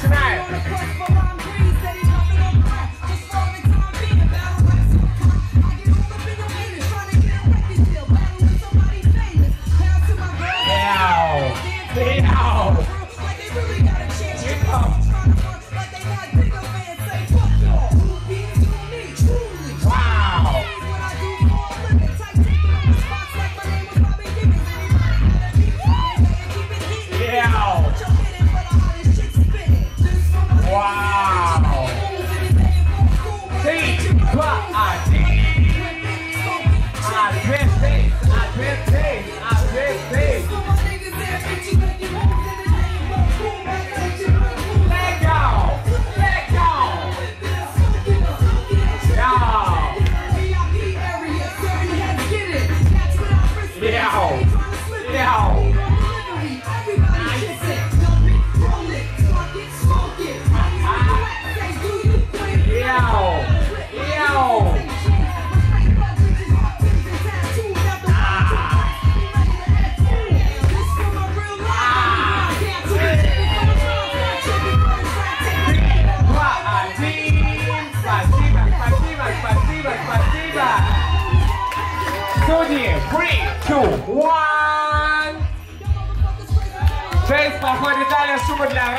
tonight. Three, two, one. Cześć, pochody dla